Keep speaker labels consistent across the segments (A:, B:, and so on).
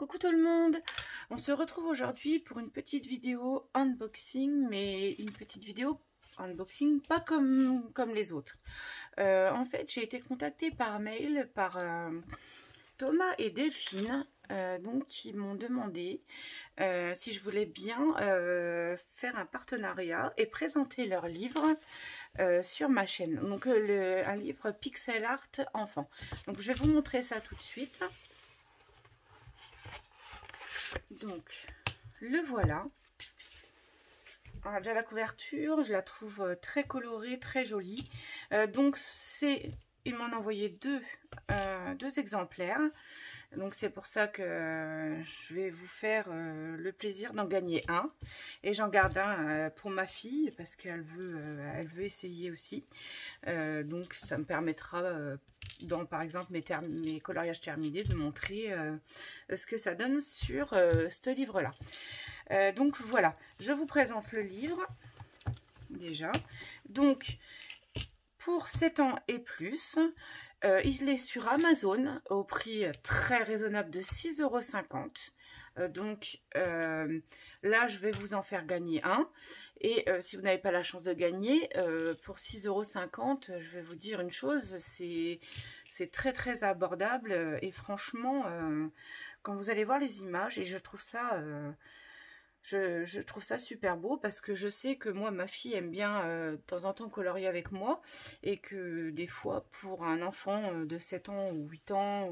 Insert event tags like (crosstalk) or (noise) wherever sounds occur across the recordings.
A: Coucou tout le monde On se retrouve aujourd'hui pour une petite vidéo unboxing, mais une petite vidéo unboxing pas comme, les autres. Euh, en fait, j'ai été contactée par mail par euh, Thomas et Delphine, euh, donc qui m'ont demandé si je voulais bien faire un partenariat et présenter leur livre sur ma chaîne. Donc un livre pixel art enfant. Donc je vais vous montrer ça tout de suite. Donc, le voilà. Alors, déjà la couverture, je la trouve euh, très colorée, très jolie. Euh, donc, c'est, il m'en a envoyé deux, euh, deux exemplaires. Donc c'est pour ça que je vais vous faire le plaisir d'en gagner un. Et j'en garde un pour ma fille parce qu'elle veut, elle veut essayer aussi. donc ça me permettra dans par exemple mes, mes coloriages terminés, de montrer euh, ce que ça donne sur euh, ce livre-là. Euh, donc voilà, je vous présente le livre, déjà. Donc, pour 7 ans et plus, il est sur Amazon au prix très raisonnable de 6,50 euros. Euh, donc euh, là, je vais vous en faire gagner un. Et euh, si vous n'avez pas la chance de gagner, pour 6,50€, je vais vous dire une chose, c'est très très abordable. Et franchement, quand vous allez voir les images, et je trouve ça je, trouve ça super beau parce que je sais que moi, ma fille aime bien euh, de temps en temps colorier avec moi et que des fois, pour un enfant euh, de 7 ans ou 8 ans,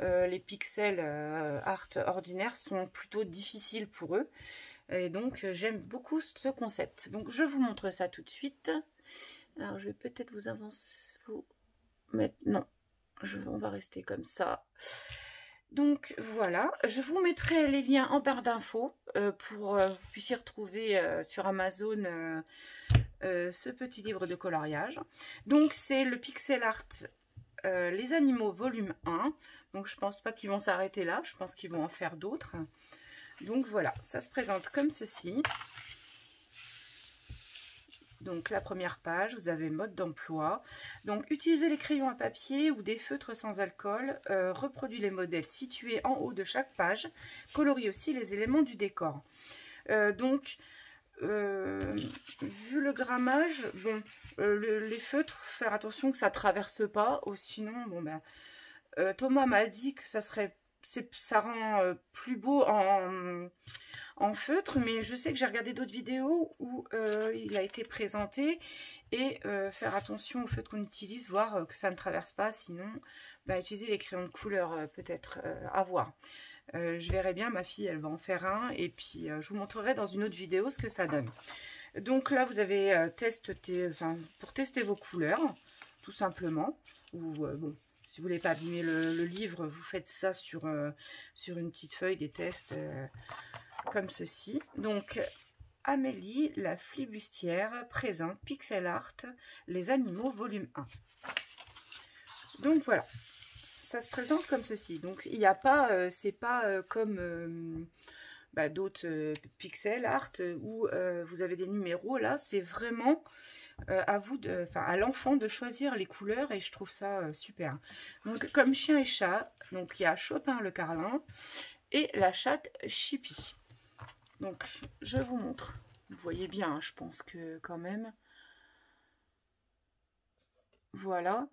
A: euh, les pixels art ordinaires sont plutôt difficiles pour eux. Et donc, j'aime beaucoup ce concept. Donc, je vous montre ça tout de suite. Alors, je vais peut-être vous avancer, vous. Non, on va rester comme ça. Donc voilà, je vous mettrai les liens en barre d'infos euh, pour que euh, vous puissiez retrouver euh, sur Amazon ce petit livre de coloriage. Donc c'est le pixel art Les animaux volume 1. Donc je pense pas qu'ils vont s'arrêter là, je pense qu'ils vont en faire d'autres. Donc voilà, ça se présente comme ceci. Donc la première page, vous avez mode d'emploi. Donc utilisez les crayons à papier ou des feutres sans alcool. Euh, les modèles situés en haut de chaque page. Colorie aussi les éléments du décor. Euh, donc euh, vu le grammage, bon, les feutres, faire attention que ça traverse pas. Ou sinon, bon ben, Thomas m'a dit que ça serait, ça rend plus beau en feutre, mais je sais que j'ai regardé d'autres vidéos où euh, il a été présenté et euh, faire attention au feutre qu'on utilise, voir euh, que ça ne traverse pas, sinon bah, utiliser les crayons de couleur peut-être à voir. je verrai bien, ma fille elle va en faire un et puis je vous montrerai dans une autre vidéo ce que ça donne. Donc là vous avez testé, enfin pour tester vos couleurs, tout simplement, si vous voulez pas abîmer le, livre, vous faites ça sur, sur une petite feuille, des tests comme ceci. Donc, Amélie, la flibustière, présent Pixel Art, les animaux, volume 1. Donc voilà, ça se présente comme ceci. Donc il n'y a pas, euh, c'est pas euh, comme euh, bah, d'autres pixel art où vous avez des numéros. Là, c'est vraiment à vous, enfin à l'enfant de choisir les couleurs et je trouve ça super. Donc comme chien et chat, donc il y a Chopin le Carlin et la chatte Chippy. Donc, je vous montre. Vous voyez bien, hein, je pense que quand même. Voilà.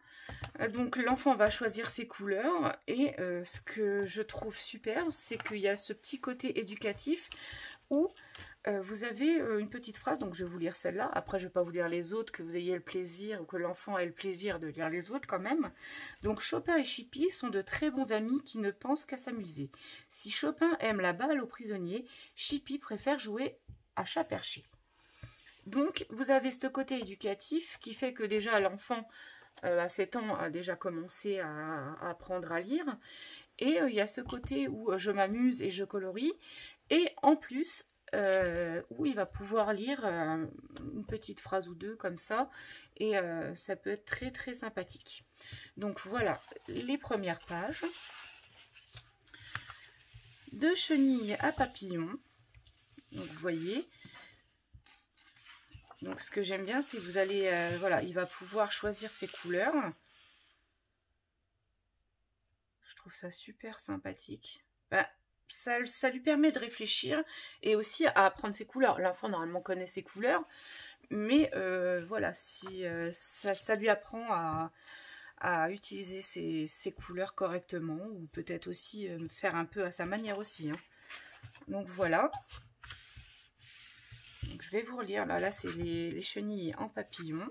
A: Euh, donc, l'enfant va choisir ses couleurs. Et euh, ce que je trouve super, c'est qu'il y a ce petit côté éducatif où euh, vous avez euh, une petite phrase, donc je vais vous lire celle-là. Après, je ne vais pas vous lire les autres, que vous ayez le plaisir ou que l'enfant ait le plaisir de lire les autres quand même. Donc, Chopin et Chippy sont de très bons amis qui ne pensent qu'à s'amuser. Si Chopin aime la balle au prisonnier, Chippy préfère jouer à chat perché. Donc, vous avez ce côté éducatif qui fait que déjà l'enfant, euh, à 7 ans, a déjà commencé à, apprendre à lire. Et il y a ce côté où je m'amuse et je colorie. Et en plus, euh, où il va pouvoir lire euh, une petite phrase ou deux comme ça. Et euh, ça peut être très très sympathique. Donc voilà les premières pages. De chenilles à papillons. Donc vous voyez. Donc ce que j'aime bien, c'est que vous allez, voilà, il va pouvoir choisir ses couleurs. Je trouve ça super sympathique. Bah, ça, lui permet de réfléchir et aussi à apprendre ses couleurs. L'enfant normalement connaît ses couleurs, mais euh, voilà, si ça, ça, lui apprend à, utiliser ses, couleurs correctement ou peut-être aussi faire un peu à sa manière aussi. Hein. Donc voilà. je vais vous relire. Là, là c'est les, les chenilles en papillon.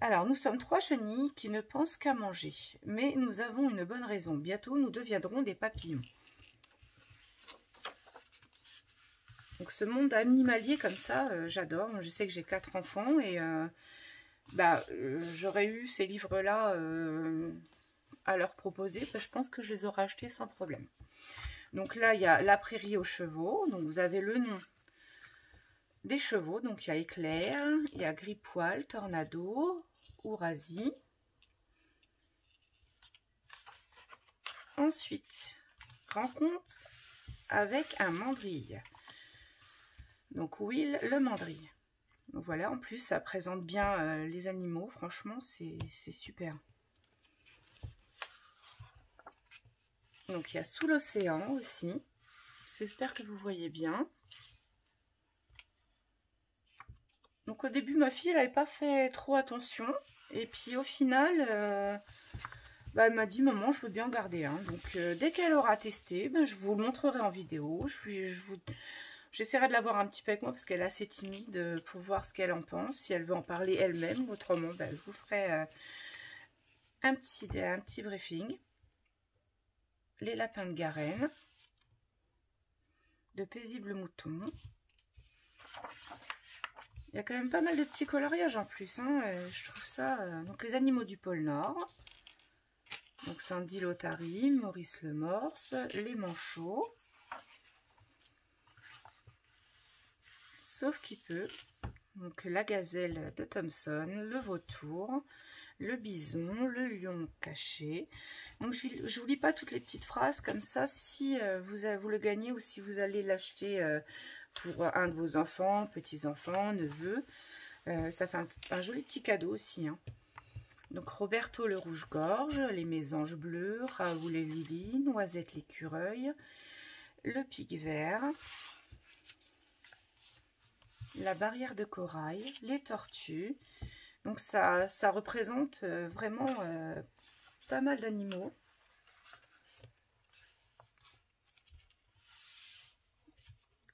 A: Alors, nous sommes trois chenilles qui ne pensent qu'à manger. Mais nous avons une bonne raison. Bientôt, nous deviendrons des papillons. Donc, ce monde animalier comme ça, euh, j'adore. Je sais que j'ai quatre enfants et euh, bah, euh, j'aurais eu ces livres-là à leur proposer. Bah, je pense que je les aurais achetés sans problème. Donc là, il y a La prairie aux chevaux. Donc, vous avez le nom des chevaux. Donc, il y a Éclair, il y a Gris Poil, Tornado, Ourasi. Ensuite, rencontre avec un mandrille. Donc, Will le mandrille. Voilà, en plus, ça présente bien euh, les animaux. Franchement, c'est super. Donc, il y a Sous l'océan aussi. J'espère que vous voyez bien. Donc au début, ma fille, elle n'avait pas fait trop attention. Et puis au final, euh, bah, elle m'a dit, maman, je veux bien garder un. Donc euh, dès qu'elle aura testé, bah, je vous le montrerai en vidéo. Je vous... J'essaierai de la voir un petit peu avec moi parce qu'elle est assez timide euh, pour voir ce qu'elle en pense, si elle veut en parler elle-même. Autrement, bah, je vous ferai un, petit, un petit briefing. Les lapins de Garenne. De paisibles moutons. Il y a quand même pas mal de petits coloriages en plus. Hein, je trouve ça... Euh, donc les animaux du pôle Nord. Donc Sandy Lotari, Maurice Le Morse, les manchots. Sauf qui peut. Donc la gazelle de Thomson, le vautour, le bison, le lion caché. Donc je ne vous lis pas toutes les petites phrases comme ça. Si euh, vous, vous le gagnez ou si vous allez l'acheter euh, pour un de vos enfants, petits-enfants, neveux. Euh, ça fait un, joli petit cadeau aussi. Hein. Donc Roberto le rouge-gorge, les mésanges bleus, Raoul et Lily, Noisette l'écureuil, le pic vert, la barrière de corail, les tortues. Donc ça, ça représente euh, vraiment euh, pas mal d'animaux.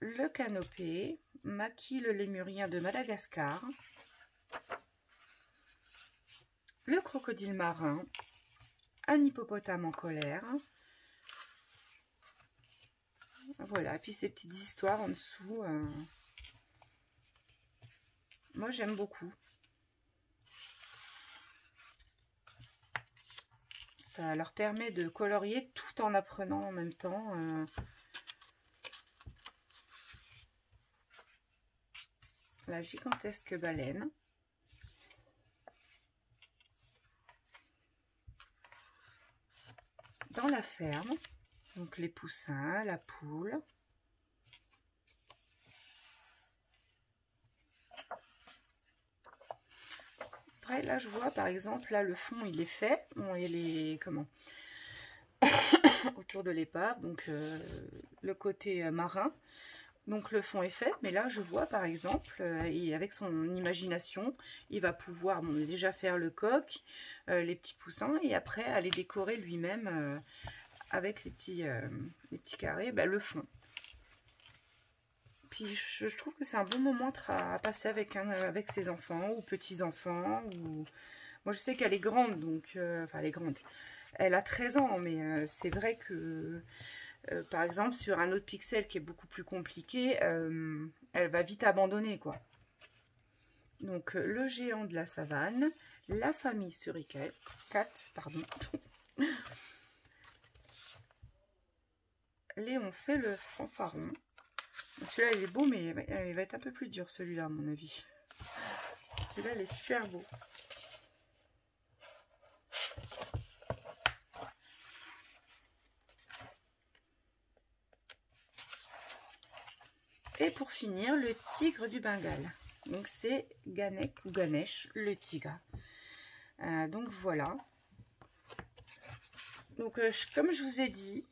A: le canopé, Maki le lémurien de Madagascar, le crocodile marin, un hippopotame en colère. Voilà, et puis ces petites histoires en dessous. Euh, moi, j'aime beaucoup. Ça leur permet de colorier tout en apprenant en même temps. Euh, la gigantesque baleine. Dans la ferme, donc les poussins, la poule. Là, je vois, par exemple, là, le fond, il est fait. Il est, comment (coughs) Autour de l'épave, donc euh, le côté euh, marin. Donc le fond est fait, mais là je vois par exemple, euh, et avec son imagination, il va pouvoir déjà faire le coq, euh, les petits poussins, et après aller décorer lui-même euh, avec les petits, les petits carrés, bah, le fond. Puis je, trouve que c'est un bon moment à passer avec, un, avec ses enfants ou petits-enfants. Moi je sais qu'elle est grande, donc... enfin elle est grande. Elle a 13 ans, mais c'est vrai que euh, par exemple, sur un autre pixel qui est beaucoup plus compliqué, euh, elle va vite abandonner, quoi. Donc, euh, le géant de la savane, la famille suricate, 4, pardon. (laughs) Léon fait le fanfaron. Celui-là, il est beau, mais il va être un peu plus dur, celui-là, à mon avis. Celui-là, il est super beau. Et pour finir, le tigre du Bengale. Donc c'est Ganek ou Ganesh, le tigre. Euh, donc voilà. Donc euh, comme je vous ai dit,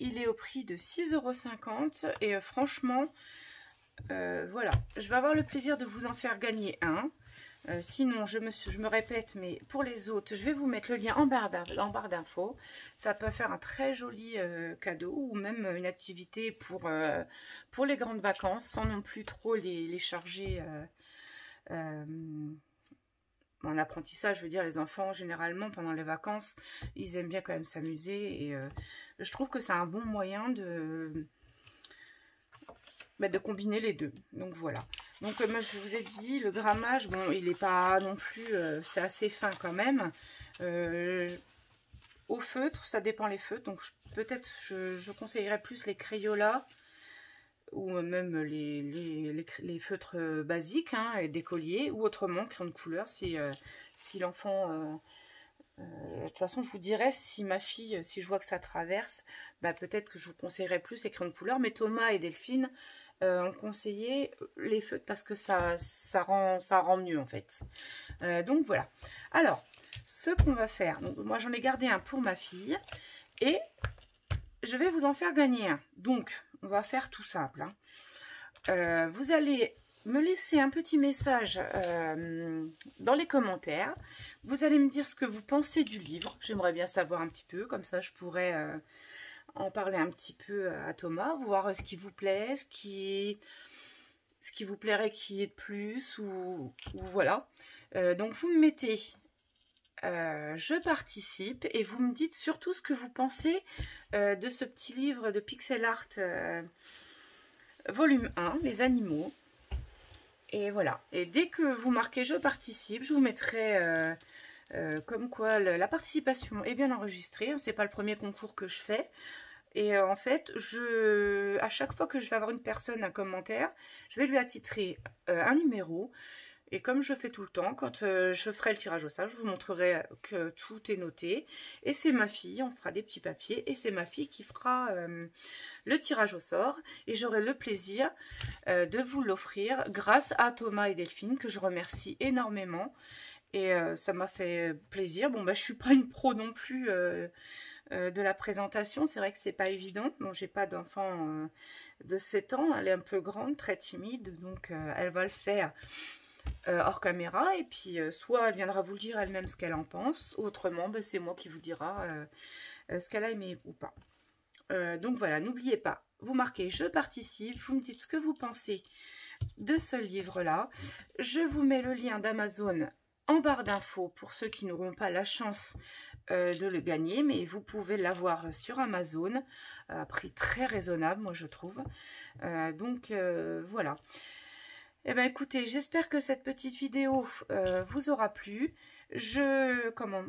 A: il est au prix de 6,50€ et franchement, voilà, je vais avoir le plaisir de vous en faire gagner un. Euh, sinon, je me, répète, mais pour les autres, je vais vous mettre le lien en barre d'infos. Ça peut faire un très joli euh, cadeau ou même une activité pour, euh, pour les grandes vacances sans non plus trop les, les charger en apprentissage. Je veux dire, les enfants, généralement, pendant les vacances, ils aiment bien quand même s'amuser et je trouve que c'est un bon moyen de bah, de combiner les deux. Donc voilà. Donc comme je vous ai dit, le grammage, bon, il n'est pas non plus, euh, c'est assez fin quand même. Euh, au feutre, ça dépend les feutres. Donc peut-être je, conseillerais plus les Crayola ou même les, feutres euh, basiques, hein, des colliers, ou autrement, crayon de couleur, si, si l'enfant... de toute façon, je vous dirais, si ma fille, si je vois que ça traverse, bah, peut-être que je vous conseillerais plus les crayons de couleur. Mais Thomas et Delphine, euh, ont conseillé les feutres parce que ça, ça, rend, mieux en fait. Euh, donc voilà. Alors, ce qu'on va faire, moi j'en ai gardé un pour ma fille et je vais vous en faire gagner un. Donc, on va faire tout simple. Hein. Euh, vous allez me laisser un petit message dans les commentaires. Vous allez me dire ce que vous pensez du livre. J'aimerais bien savoir un petit peu, comme ça je pourrais en parler un petit peu à Thomas, voir ce qui vous plaît, ce qui, ce vous plairait qui est de plus, ou, voilà. Euh, donc vous me mettez euh, je participe et vous me dites surtout ce que vous pensez euh, de ce petit livre de pixel art volume 1, les animaux. Et voilà. Et dès que vous marquez je participe, je vous mettrai euh, comme quoi la participation est bien enregistrée. C'est pas le premier concours que je fais. Et euh, en fait, à chaque fois que je vais avoir une personne un commentaire, je vais lui attitrer euh, un numéro. Et comme je fais tout le temps, quand je ferai le tirage au sort, je vous montrerai que tout est noté. Et c'est ma fille, on fera des petits papiers, et c'est ma fille qui fera le tirage au sort. Et j'aurai le plaisir de vous l'offrir grâce à Thomas et Delphine, que je remercie énormément. Et euh, ça m'a fait plaisir. Bon, bah, je suis pas une pro non plus euh, euh, de la présentation. C'est vrai que c'est pas évident. Bon, j'ai pas d'enfant de 7 ans. Elle est un peu grande, très timide. Donc, elle va le faire hors caméra. Et puis, soit elle viendra vous dire elle-même ce qu'elle en pense. Autrement, bah, c'est moi qui vous dira ce qu'elle a aimé ou pas. donc voilà, n'oubliez pas, vous marquez « Je participe », vous me dites ce que vous pensez de ce livre-là. Je vous mets le lien d'Amazon en barre d'infos pour ceux qui n'auront pas la chance euh, de le gagner, mais vous pouvez l'avoir sur Amazon à prix très raisonnable, moi je trouve. Euh, donc euh, voilà. Eh bien écoutez, j'espère que cette petite vidéo vous aura plu. Je, comment,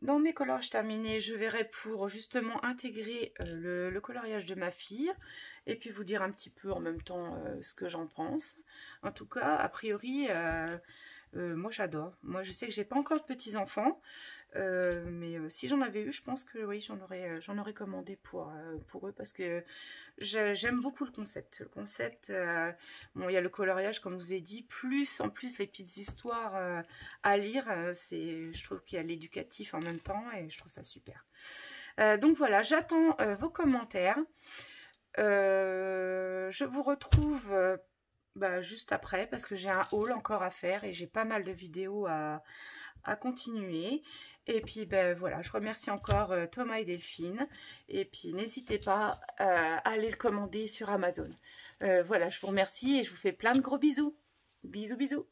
A: dans mes coloriages terminés, je verrai pour justement intégrer le, le, coloriage de ma fille et puis vous dire un petit peu en même temps ce que j'en pense. En tout cas, a priori, euh, moi, j'adore. Moi, je sais que j'ai pas encore de petits-enfants. Euh, mais euh, si j'en avais eu, je pense que oui, j'en aurais, j'en aurais commandé pour, pour eux parce que j'aime beaucoup le concept. Le concept, bon, il y a le coloriage, comme je vous ai dit, plus en plus les petites histoires à lire. c'est, je trouve qu'il y a l'éducatif en même temps et je trouve ça super. donc voilà, j'attends vos commentaires. je vous retrouve bah, juste après parce que j'ai un haul encore à faire et j'ai pas mal de vidéos à, continuer. Et puis ben voilà, je remercie encore euh, Thomas et Delphine. Et puis n'hésitez pas euh, à aller le commander sur Amazon. Euh, voilà, je vous remercie et je vous fais plein de gros bisous. Bisous, bisous.